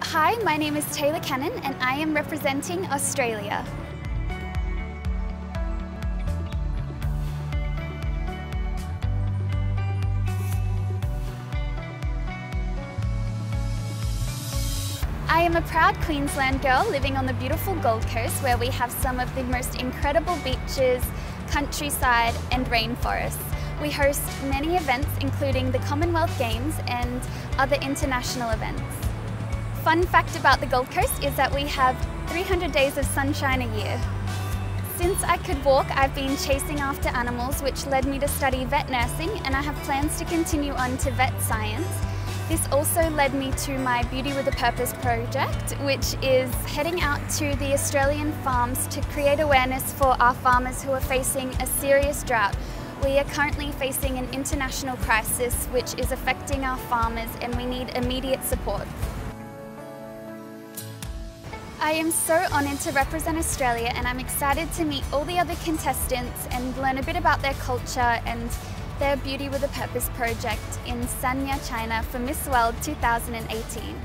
Hi, my name is Taylah Cannon and I am representing Australia. I am a proud Queensland girl living on the beautiful Gold Coast where we have some of the most incredible beaches, countryside and rainforests. We host many events including the Commonwealth Games and other international events. Fun fact about the Gold Coast is that we have 300 days of sunshine a year. Since I could walk, I've been chasing after animals which led me to study vet nursing and I have plans to continue on to vet science. This also led me to my Beauty with a Purpose project, which is heading out to the Australian farms to create awareness for our farmers who are facing a serious drought. We are currently facing an international crisis which is affecting our farmers and we need immediate support. I am so honoured to represent Australia and I'm excited to meet all the other contestants and learn a bit about their culture and their Beauty with a Purpose project in Sanya, China for Miss World 2018.